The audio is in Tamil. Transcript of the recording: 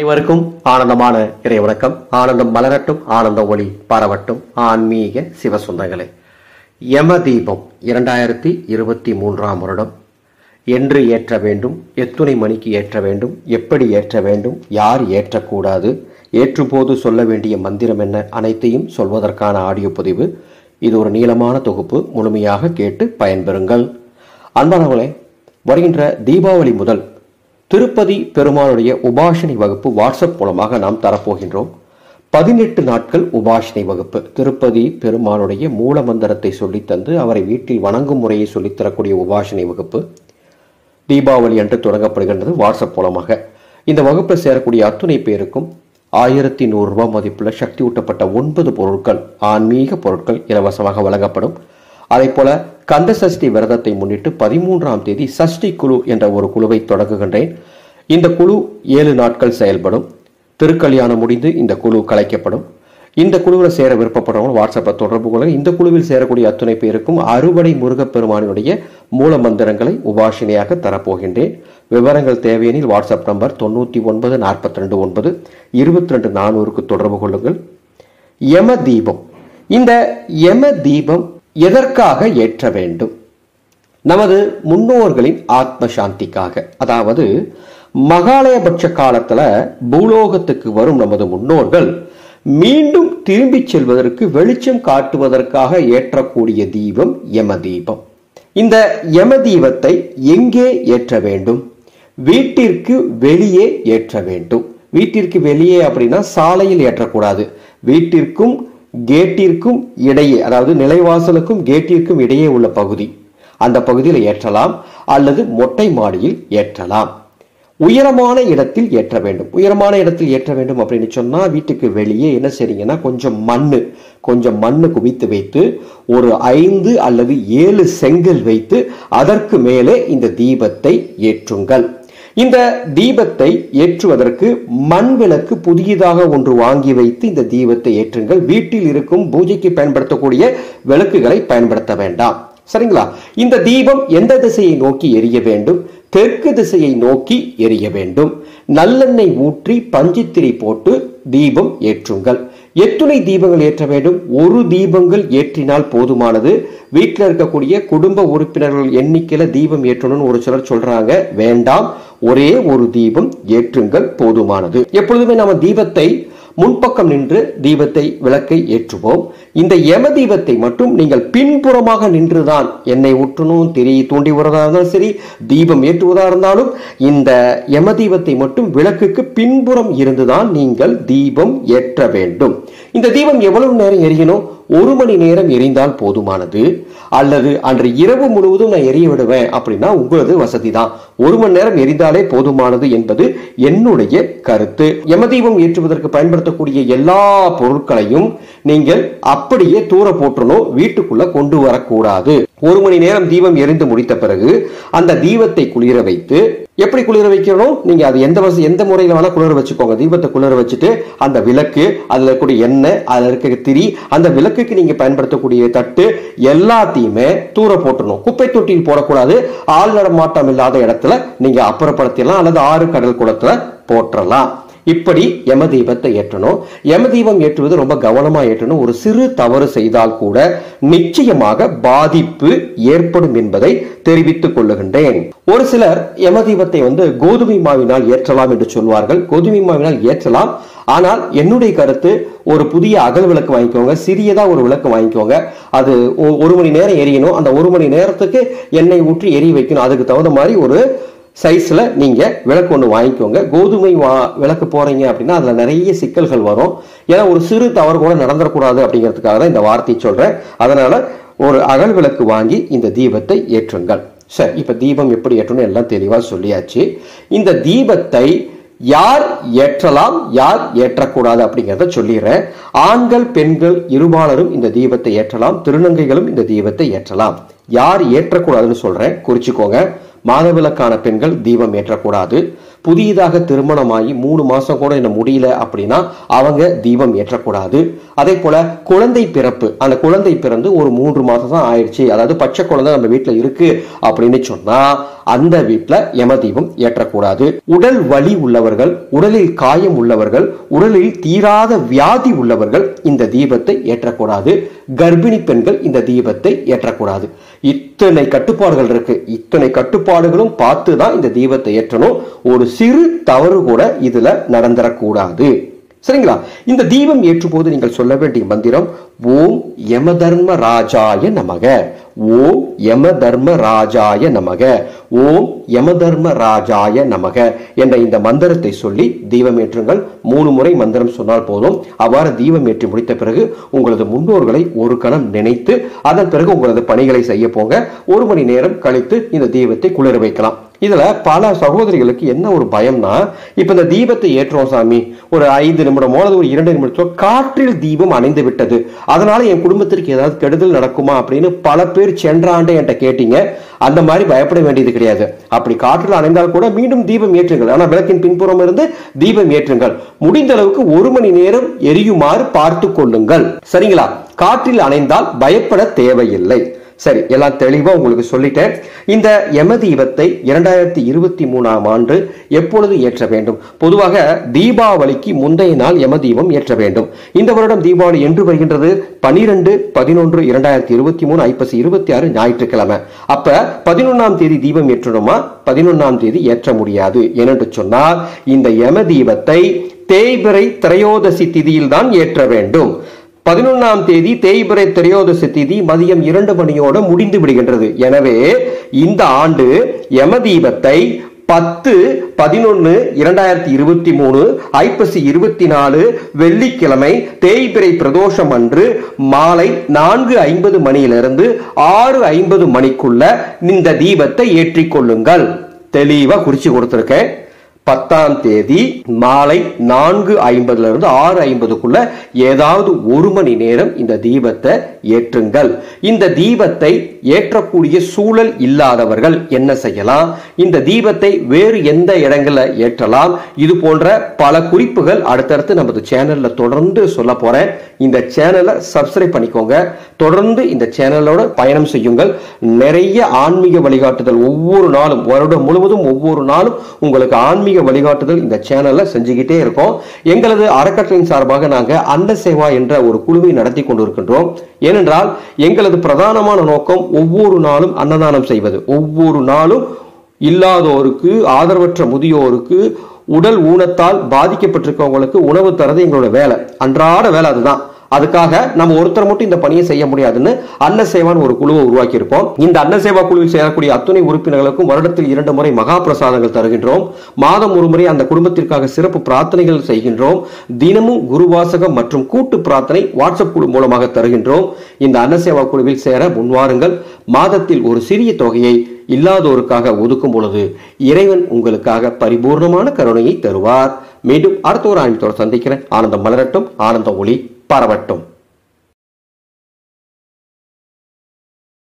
அனைவருக்கும் ஆனந்தமான இறை வணக்கம் ஆனந்தம் மலரட்டும் ஆனந்த ஒளி பரவட்டும். ஆன்மீக சிவசொந்தங்களே யம தீபம் இரண்டாயிரத்தி இருபத்தி மூன்றாம் வருடம். என்று ஏற்ற வேண்டும் எத்துணை மணிக்கு ஏற்ற வேண்டும் எப்படி ஏற்ற வேண்டும் யார் ஏற்றக்கூடாது ஏற்றும்போது சொல்ல வேண்டிய மந்திரம் என்ன அனைத்தையும் சொல்வதற்கான ஆடியோ பதிவு. இது ஒரு நீளமான தொகுப்பு முழுமையாக கேட்டு பயன்பெறுங்கள். அன்பானவர்களே வருகின்ற தீபாவளி முதல் திருப்பதி பெருமானுடைய உபாசனை வகுப்பு வாட்ஸ்அப் மூலமாக நாம் தரப்போகின்றோம். பதினெட்டு நாட்கள் உபாசனை வகுப்பு. திருப்பதி பெருமானுடைய மூல மந்திரத்தை சொல்லித்தந்து அவரை வீட்டில் வணங்கும் முறையை சொல்லித் தரக்கூடிய உபாசனை வகுப்பு. தீபாவளி அன்று தொடங்கப்படுகின்றது வாட்ஸ்அப் மூலமாக. இந்த வகுப்பில் சேரக்கூடிய அத்துணை பேருக்கும் ஆயிரத்தி நூறுரூபா மதிப்புள்ள சக்தி ஊட்டப்பட்ட ஒன்பது பொருட்கள் ஆன்மீக பொருட்கள் இலவசமாக வழங்கப்படும். அதே போல கந்த சஷ்டி விரதத்தை முன்னிட்டு பதிமூன்றாம் தேதி சஷ்டி குழு என்ற ஒரு குழுவை தொடங்குகின்றேன். இந்த குழு ஏழு நாட்கள் செயல்படும். திருக்கல்யாணம் முடிந்து இந்த குழு கலைக்கப்படும். இந்த குழுவில் சேர விருப்பப்படுறவங்க வாட்ஸ்அப்பை தொடர்பு கொள்ளுங்க. இந்த குழுவில் சேரக்கூடிய அத்துணை பேருக்கும் அறுவடை முருகப்பெருமானினுடைய மூல மந்திரங்களை உபாசனையாக தரப்போகின்றேன். விவரங்கள் தேவையெனில் வாட்ஸ்அப் நம்பர் தொண்ணூற்றி ஒன்பது நாற்பத்தி ரெண்டு ஒன்பது இருபத்தி ரெண்டு நானூறுக்கு தொடர்பு கொள்ளுங்கள். யம தீபம். இந்த யம தீபம் எதற்காக ஏற்ற வேண்டும்? நமது முன்னோர்களின் ஆத்ம சாந்திக்காக அதாவது மகாலயபட்ச காலத்துல பூலோகத்துக்கு வரும் நமது முன்னோர்கள் மீண்டும் திரும்பிச் செல்வதற்கு வெளிச்சம் காட்டுவதற்காக ஏற்றக்கூடிய தீபம் யம தீபம் இந்த யம தீபத்தை எங்கே ஏற்ற வேண்டும்? வீட்டிற்கு வெளியே ஏற்ற வேண்டும். வீட்டிற்கு வெளியே அப்படின்னா சாலையில் ஏற்றக்கூடாது. வீட்டிற்கும் கேட்டிற்கும் இடையே அதாவது நிலைவாசலுக்கும் கேட்டிற்கும் இடையே உள்ள பகுதி. அந்த பகுதியில் ஏற்றலாம் அல்லது மொட்டை மாடியில் ஏற்றலாம். உயரமான இடத்தில் ஏற்ற வேண்டும். உயரமான இடத்தில் ஏற்ற வேண்டும் அப்படின்னு சொன்னா வீட்டுக்கு வெளியே என்ன செய்றீங்கன்னா கொஞ்சம் மண்ணு கொஞ்சம் மண்ணு குவித்து வைத்து ஒரு ஐந்து அல்லது ஏழு செங்கல் வைத்து அதற்கு மேலே இந்த தீபத்தை ஏற்றுங்கள். இந்த தீபத்தை ஏற்றுவதற்கு மண் விளக்கு புதியதாக ஒன்று வாங்கி வைத்து இந்த தீபத்தை ஏற்றுங்கள். வீட்டில் இருக்கும் பூஜைக்கு பயன்படுத்தக்கூடிய விளக்குகளை பயன்படுத்த வேண்டாம். சரிங்களா? இந்த தீபம் எந்த திசையை நோக்கி எரிய வேண்டும்? தெற்கு திசையை நோக்கி எரிய வேண்டும். நல்லெண்ணெய் ஊற்றி பஞ்சுத்திரி போட்டு தீபம் ஏற்றுங்கள். எத்துணை தீபங்கள் ஏற்ற வேண்டும். ஒரு தீபங்கள் ஏற்றினால் போதுமானது. வீட்டில் இருக்கக்கூடிய குடும்ப உறுப்பினர்கள் எண்ணிக்கையில தீபம் ஏற்றணும்னு ஒரு சிலர் சொல்றாங்க. வேண்டாம். ஒரே ஒரு தீபம் ஏற்றுங்கள் போதுமானது. எப்பொழுதுமே நம்ம தீபத்தை முன்பக்கம் நின்று தீபத்தை விளக்கை ஏற்றுவோம். இந்த யம தீபத்தை மட்டும் நீங்கள் பின்புறமாக நின்றுதான் எண்ணெய் ஊற்றணும் திரி தூண்டி விடுறதா இருந்தாலும் சரி தீபம் ஏற்றுவதா இருந்தாலும் இந்த யம தீபத்தை மட்டும் விளக்குக்கு பின்புறம் இருந்துதான் நீங்கள் தீபம் ஏற்ற வேண்டும். இந்த தீபம் எவ்வளவு நேரம் எரியணும்? ஒரு மணி நேரம் எரிந்தால் போதுமானது. அல்லது அன்று இரவு முழுவதும் நான் எரிய விடுவேன் அப்படின்னா உங்களது வசதி தான் ஒரு மணி நேரம் எரிந்தாலே போதுமானது என்பது என்னுடைய கருத்து. யமதீபம் ஏற்றுவதற்கு பயன்படுத்தக்கூடிய எல்லா பொருட்களையும் நீங்கள் அப்படியே தூர போற்றணும் வீட்டுக்குள்ள கொண்டு வரக்கூடாது. ஒரு மணி நேரம் தீபம் எரிந்து முடித்த பிறகு அந்த தீபத்தை குளிர வைத்து எப்படி குளிர வைக்கணும் நீங்க அது எந்த வசதி எந்த முறையில் வேணால் குளிர வச்சுக்கோங்க. தீபத்தை குளிர வச்சுட்டு அந்த விளக்கு அதில் இருக்கக்கூடிய எண்ணெய் அதில் இருக்க திரி அந்த விளக்குக்கு நீங்க பயன்படுத்தக்கூடிய தட்டு எல்லாத்தையுமே தூர போட்டணும் குப்பை தொட்டியில் போடக்கூடாது. ஆள் நடமாட்டம் இல்லாத இடத்துல நீங்க அப்புறப்படுத்திடலாம். அல்லது ஆறு கடல் குளத்துல போட்டுடலாம் இப்படி யம தீபத்தை ஏற்றணும். யம தீபம் ஏற்றுவது ரொம்ப கவனமா ஏற்றணும். ஒரு சிறு தவறு செய்தால் கூட நிச்சயமாக பாதிப்பு ஏற்படும் என்பதை தெரிவித்துக் கொள்ளுகின்றேன். ஒரு சிலர் யம தீபத்தை வந்து கோதுமை மாவினால் ஏற்றலாம் என்று சொல்வார்கள். கோதுமை மாவினால் ஏற்றலாம். ஆனால் என்னுடைய கருத்து ஒரு புதிய அகல் விளக்கு வாங்கிக்கோங்க. சிறியதா ஒரு விளக்கு வாங்கிக்கோங்க. அது ஒ- ஒரு மணி நேரம் எரியணும். அந்த ஒரு மணி நேரத்துக்கு எண்ணெய் ஊற்றி எரிய வைக்கணும். அதுக்கு தகுந்த மாதிரி ஒரு சைஸில் நீங்கள் விளக்கு ஒன்று வாங்கிக்கோங்க. கோதுமை வா விளக்கு போகிறீங்க அப்படின்னா அதில் நிறைய சிக்கல்கள் வரும். ஏன்னா ஒரு சிறு தவறு கூட நடந்துடக்கூடாது அப்படிங்கிறதுக்காக தான் இந்த வார்த்தையை சொல்கிறேன் அதனால் ஒரு அகல் விளக்கு வாங்கி இந்த தீபத்தை ஏற்றுங்கள். சரி இப்போ தீபம் எப்படி ஏற்றணும் எல்லாம் தெளிவாக சொல்லியாச்சு. இந்த தீபத்தை யார் ஏற்றலாம் யார் ஏற்றக்கூடாது அப்படிங்கிறத சொல்லிடுறேன். ஆண்கள் பெண்கள் இருபாலரும் இந்த தீபத்தை ஏற்றலாம். திருநங்கைகளும் இந்த தீபத்தை ஏற்றலாம். யார் ஏற்றக்கூடாதுன்னு சொல்கிறேன் குறிச்சிக்கோங்க. மாதவிலக்கான பெண்கள் தீபம் ஏற்றக்கூடாது. புதியதாக திருமணமாகி மூணு மாசம் கூட என்ன முடியல அப்படின்னா அவங்க தீபம் ஏற்றக்கூடாது. அதே போல குழந்தை பிறப்பு அந்த குழந்தை பிறந்து ஒரு மூன்று மாசம் தான் ஆயிடுச்சு. அதாவது பச்சை குழந்தை நம்ம வீட்டுல இருக்கு அப்படின்னு சொன்னா அந்த வீட்டுல யம தீபம் ஏற்றக்கூடாது. உடல் வலி உள்ளவர்கள் உடலில் காயம் உள்ளவர்கள் உடலில் தீராத வியாதி உள்ளவர்கள் இந்த தீபத்தை ஏற்றக்கூடாது. கர்ப்பிணி பெண்கள் இந்த தீபத்தை ஏற்றக்கூடாது. இத்தனை கட்டுப்பாடுகள் இருக்கு. இத்தனை கட்டுப்பாடுகளும் பார்த்து தான் இந்த தீபத்தை ஏற்றணும். ஒரு சிறு தவறு கூட இதுல நடந்துடக்கூடாது சரிங்களா? இந்த தீபம் ஏற்றும் போது நீங்கள் சொல்ல வேண்டிய மந்திரம் ஓம் யம தர்ம ராஜாய நமக. ஓம் யம தர்ம ராஜாய நமக. ஓம் யம தர்ம ராஜாய நமக என்ற இந்த மந்திரத்தை சொல்லி தீபம் ஏற்றுங்கள். மூணு முறை மந்திரம் சொன்னால் போதும். அவ்வாறு தீபம் ஏற்றி முடித்த பிறகு உங்களது முன்னோர்களை ஒரு கணம் நினைத்து அதன் பிறகு உங்களது பணிகளை செய்ய போங்க. ஒரு மணி நேரம் கழித்து இந்த தீபத்தை குளிர வைக்கலாம். இதில் பல சகோதரிகளுக்கு என்ன ஒரு பயம்னா இப்போ இந்த தீபத்தை ஏற்றோம் சாமி. ஒரு ஐந்து நிமிடமோ அல்லது ஒரு இரண்டு நிமிடத்தோ காற்றில் தீபம் அணைந்து விட்டது. அதனால என் குடும்பத்திற்கு ஏதாவது கெடுதல் நடக்குமா அப்படின்னு பல பேர் சென்ற ஆண்டே என்கிட்ட கேட்டீங்க. அந்த மாதிரி பயப்பட வேண்டியது கிடையாது. அப்படி காற்றில் அணைந்தால் கூட மீண்டும் தீபம் ஏற்றுங்கள். ஆனால் விளக்கின் பின்புறம் இருந்து தீபம் ஏற்றுங்கள். முடிந்த அளவுக்கு ஒரு மணி நேரம் எரியுமாறு பார்த்து கொள்ளுங்கள். சரிங்களா? காற்றில் அணைந்தால் பயப்பட தேவையில்லை. சரி எல்லாம் தெளிவாக உங்களுக்கு சொல்லிட்டேன். இந்த எம தீபத்தை இரண்டாயிரத்தி இருபத்தி மூணாம் ஆண்டு எப்பொழுது ஏற்ற வேண்டும்? பொதுவாக தீபாவளிக்கு முந்தைய நாள் எம தீபம் ஏற்ற வேண்டும். இந்த வருடம் தீபாவளி என்று வருகின்றது. பனிரெண்டு பதினொன்று இரண்டாயிரத்தி இருபத்தி மூணு ஐப்பசி இருபத்தி ஆறு ஞாயிற்றுக்கிழமை. அப்ப பதினொன்னாம் தேதி தீபம் ஏற்றணுமா? பதினொன்றாம் தேதி ஏற்ற முடியாது. ஏனென்று சொன்னால் இந்த யம தீபத்தை தேய்பிறை திரையோதசி திதியில் தான் ஏற்ற வேண்டும். பதினொன்னாம் தேதி தேய்பிறை திரையோதசி திதி மதியம் இரண்டு மணியோட முடிந்து விடுகின்றது. எனவே இந்த ஆண்டு யம தீபத்தை பத்து பதினொன்று இரண்டாயிரத்தி இருபத்தி மூணு ஐப்பசி இருபத்தி நாலு வெள்ளிக்கிழமை தேய்பிறை பிரதோஷம் அன்று மாலை நான்கு ஐம்பது மணியிலிருந்து ஆறு ஐம்பது மணிக்குள்ள இந்த தீபத்தை ஏற்றிக்கொள்ளுங்கள் கொள்ளுங்கள். குறிச்சு கொடுத்துருக்கேன். பத்தாம் தேதி மாலை நான்கு ஐம்பதுல இருந்து ஆறு ஐம்பதுக்குள்ள ஏதாவது ஒரு மணி நேரம் இந்த தீபத்தை ஏற்றுங்கள். இந்த தீபத்தை ஏற்றக்கூடிய சூழல் இல்லாதவர்கள் என்ன செய்யலாம்? இந்த தீபத்தை வேறு எந்த இடங்களில் ஏற்றலாம்? இது போன்ற பல குறிப்புகள் அடுத்தடுத்து நமது சேனல்ல தொடர்ந்து சொல்ல போறேன். இந்த சேனலை சப்ஸ்கிரைப் பண்ணிக்கோங்க. தொடர்ந்து இந்த சேனலோட பயணம் செய்யுங்கள். நிறைய ஆன்மீக வழிகாட்டுதல் ஒவ்வொரு நாளும் வருடம் முழுவதும் ஒவ்வொரு நாளும் உங்களுக்கு ஆன்மீக வழிகாட்டுதல் இந்த சேனல்ல செஞ்சுக்கிட்டே இருக்கோம். எங்களது அறக்கட்டளையின் சார்பாக நாங்க அன்ன சேவா என்ற ஒரு குழுவை நடத்தி கொண்டிருக்கின்றோம். ஏனென்றால் எங்களது பிரதானமான நோக்கம் ஒவ்வொரு நாளும் அன்னதானம் செய்வது. ஒவ்வொரு நாளும் இல்லாதோருக்கு ஆதரவற்ற முதியோருக்கு உடல் ஊனத்தால் பாதிக்கப்பட்டிருக்கவங்களுக்கு உணவு தரது எங்களோட வேலை. அன்றாட வேலை அதுதான். அதுக்காக நம்ம ஒருத்தர் மட்டும் இந்த பணியை செய்ய முடியாதுன்னு அன்ன சேவான் ஒரு குழுவை உருவாக்கி இருப்போம் இந்த அன்ன சேவா குழுவில் சேரக்கூடிய அத்துணை உறுப்பினர்களுக்கும் வருடத்தில் இரண்டு முறை மகா பிரசாதங்கள் தருகின்றோம். மாதம் ஒரு முறை அந்த குடும்பத்திற்காக சிறப்பு பிரார்த்தனைகள் செய்கின்றோம். தினமும் குருவாசகம் மற்றும் கூட்டு பிரார்த்தனை வாட்ஸ்அப் குழு மூலமாக தருகின்றோம். இந்த அன்ன சேவா குழுவில் சேர முன்வாருங்கள். மாதத்தில் ஒரு சிறிய தொகையை இல்லாதோருக்காக ஒதுக்கும் பொழுது இறைவன் உங்களுக்காக பரிபூர்ணமான கருணையை தருவார். மீண்டும் அடுத்த ஒரு ஆயத்தோடு சந்திக்கிறேன். ஆனந்தம் மலரட்டும். ஆனந்த ஒளி. பரவட்டும்.